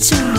It's.